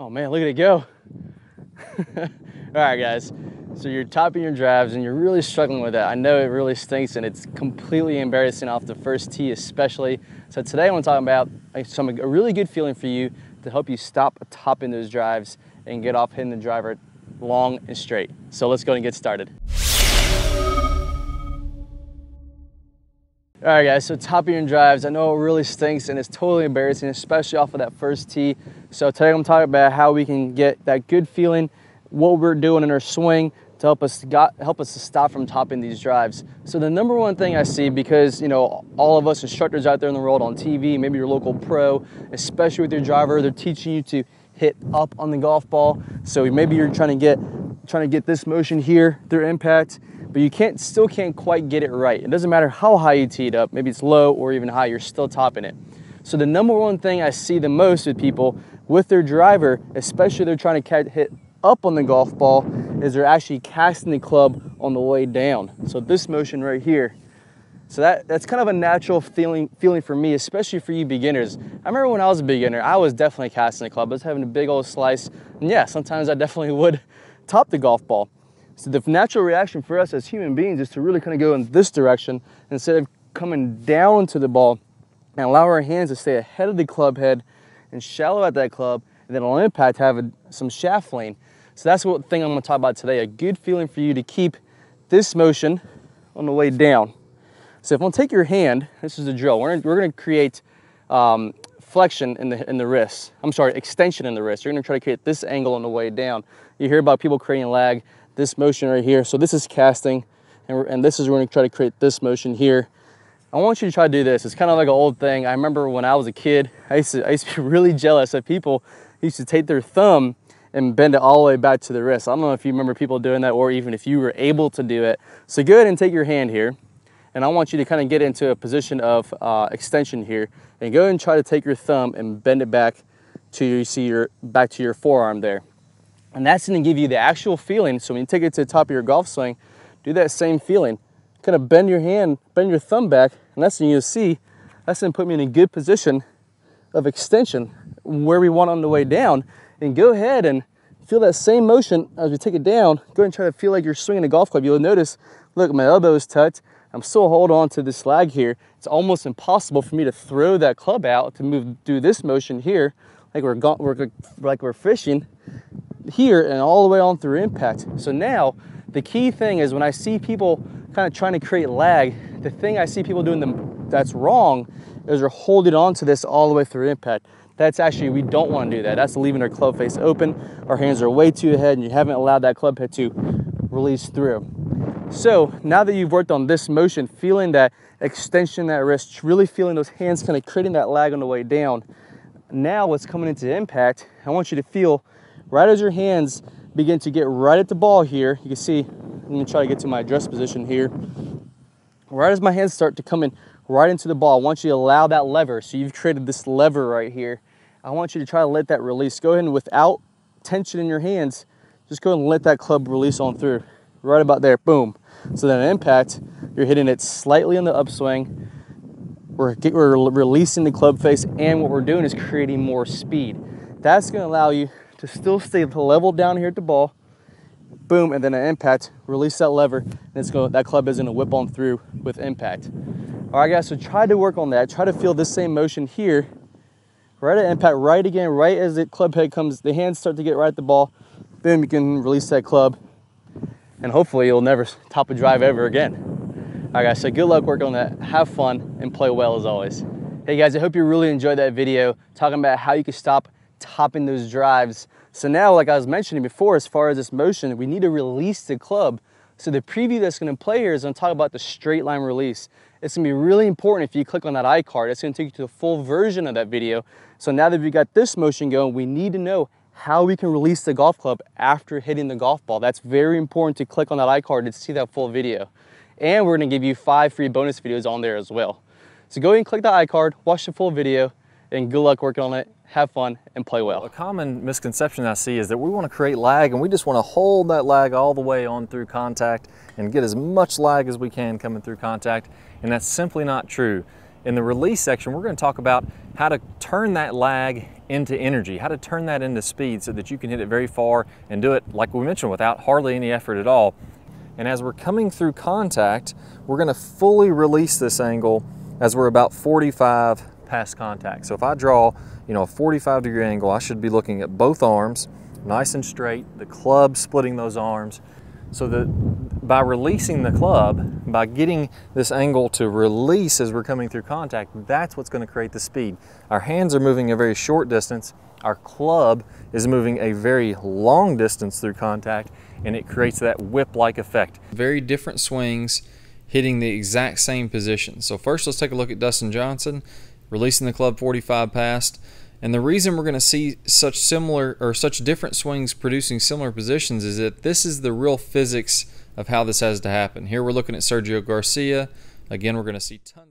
Oh man, look at it go. All right, guys. So you're topping your drives and you're really struggling with that. I know it really stinks and it's completely embarrassing off the first tee especially. So today I want to talk about some, a really good feeling for you to help you stop topping those drives and get off hitting the driver long and straight. So let's go and get started. All right guys, so topping your drives, I know it really stinks and it's totally embarrassing, especially off of that first tee. So today I'm talking about how we can get that good feeling, what we're doing in our swing to help us got, help us to stop from topping these drives. So the number one thing I see, because you know all of us instructors out there in the world on TV, maybe your local pro, especially with your driver, they're teaching you to hit up on the golf ball. So maybe you're trying to get trying to get this motion here through impact but you can't still can't quite get it right. It doesn't matter how high you tee it up, maybe it's low or even high, you're still topping it. So the number one thing I see the most with people with their driver, especially they're trying to hit up on the golf ball, is they're actually casting the club on the way down. So this motion right here. So that, that's kind of a natural feeling, feeling for me, especially for you beginners. I remember when I was a beginner, I was definitely casting the club. I was having a big old slice. And yeah, sometimes I definitely would top the golf ball. So the natural reaction for us as human beings is to really kind of go in this direction instead of coming down to the ball and allow our hands to stay ahead of the club head and shallow at that club and then on impact have a, some shaft lean. So that's what thing I'm gonna talk about today, a good feeling for you to keep this motion on the way down. So if I'm gonna take your hand, this is the drill, we're we're gonna create um, flexion in the, in the wrist. I'm sorry, extension in the wrist. You're gonna try to create this angle on the way down. You hear about people creating lag this motion right here. So this is casting, and, and this is we're gonna try to create this motion here. I want you to try to do this. It's kind of like an old thing. I remember when I was a kid, I used to, I used to be really jealous of people used to take their thumb and bend it all the way back to the wrist. I don't know if you remember people doing that or even if you were able to do it. So go ahead and take your hand here and I want you to kind of get into a position of uh, extension here and go ahead and try to take your thumb and bend it back to you see your back to your forearm there. And that's gonna give you the actual feeling. So when you take it to the top of your golf swing, do that same feeling. Kind of bend your hand, bend your thumb back, and that's when you'll see, that's gonna put me in a good position of extension where we want on the way down. And go ahead and feel that same motion as we take it down. Go ahead and try to feel like you're swinging a golf club. You'll notice, look, my elbow is tucked. I'm still holding on to this lag here. It's almost impossible for me to throw that club out to move, do this motion here, like we're, we're like we're fishing here and all the way on through impact. So now the key thing is when I see people kind of trying to create lag, the thing I see people doing them that's wrong is they're holding on to this all the way through impact. That's actually, we don't want to do that. That's leaving our club face open. Our hands are way too ahead and you haven't allowed that club head to release through. So now that you've worked on this motion, feeling that extension, that wrist, really feeling those hands kind of creating that lag on the way down, now what's coming into impact, I want you to feel right as your hands begin to get right at the ball here, you can see, I'm gonna try to get to my address position here. Right as my hands start to come in right into the ball, I want you to allow that lever. So you've created this lever right here. I want you to try to let that release. Go ahead and without tension in your hands, just go ahead and let that club release on through. Right about there, boom. So then impact, you're hitting it slightly on the upswing. We're, we're releasing the club face and what we're doing is creating more speed. That's gonna allow you to still stay level down here at the ball. Boom, and then an impact, release that lever, and it's going that club is gonna whip on through with impact. All right, guys, so try to work on that. Try to feel this same motion here. Right at impact, right again, right as the club head comes, the hands start to get right at the ball. Boom, you can release that club, and hopefully you'll never top a drive ever again. All right, guys, so good luck working on that. Have fun and play well as always. Hey guys, I hope you really enjoyed that video talking about how you can stop topping those drives. So now, like I was mentioning before, as far as this motion, we need to release the club. So the preview that's gonna play here is gonna talk about the straight line release. It's gonna be really important if you click on that iCard, it's gonna take you to the full version of that video. So now that we got this motion going, we need to know how we can release the golf club after hitting the golf ball. That's very important to click on that iCard to see that full video. And we're gonna give you five free bonus videos on there as well. So go ahead and click the iCard, watch the full video, and good luck working on it have fun, and play well. A common misconception I see is that we want to create lag and we just want to hold that lag all the way on through contact and get as much lag as we can coming through contact, and that's simply not true. In the release section, we're going to talk about how to turn that lag into energy, how to turn that into speed so that you can hit it very far and do it, like we mentioned, without hardly any effort at all. And as we're coming through contact, we're going to fully release this angle as we're about 45 past contact. So if I draw, you know, a 45 degree angle, I should be looking at both arms, nice and straight, the club splitting those arms, so that by releasing the club, by getting this angle to release as we're coming through contact, that's what's going to create the speed. Our hands are moving a very short distance, our club is moving a very long distance through contact, and it creates that whip-like effect. Very different swings hitting the exact same position. So first let's take a look at Dustin Johnson releasing the club 45 past. And the reason we're going to see such similar or such different swings producing similar positions is that this is the real physics of how this has to happen. Here we're looking at Sergio Garcia. Again, we're going to see tons